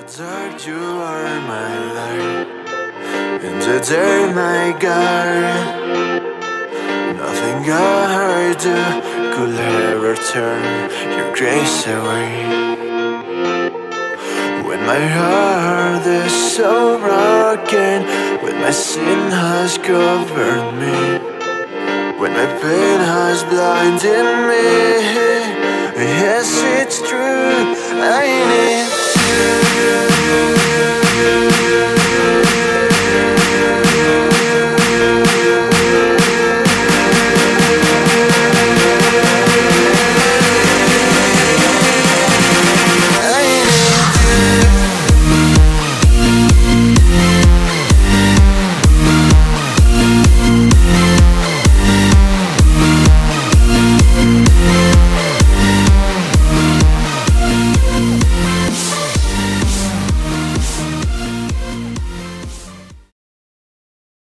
the dark, you are my light. In the day, my God. Nothing I do could ever turn your grace away. When my heart is so broken, when my sin has covered me, when my pain has blinded me. yes, it's true.